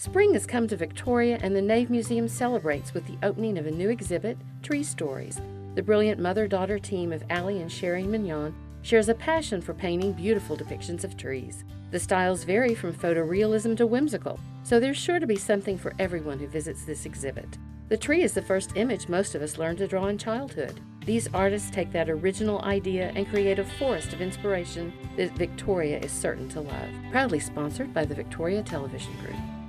Spring has come to Victoria, and the Nave Museum celebrates with the opening of a new exhibit, Tree Stories. The brilliant mother daughter team of Ali and Sherri Mignonne shares a passion for painting beautiful depictions of trees. The styles vary from photorealism to whimsical, so there's sure to be something for everyone who visits this exhibit. The tree is the first image most of us learn to draw in childhood. These artists take that original idea and create a forest of inspiration that Victoria is certain to love. Proudly sponsored by the Victoria Television Group.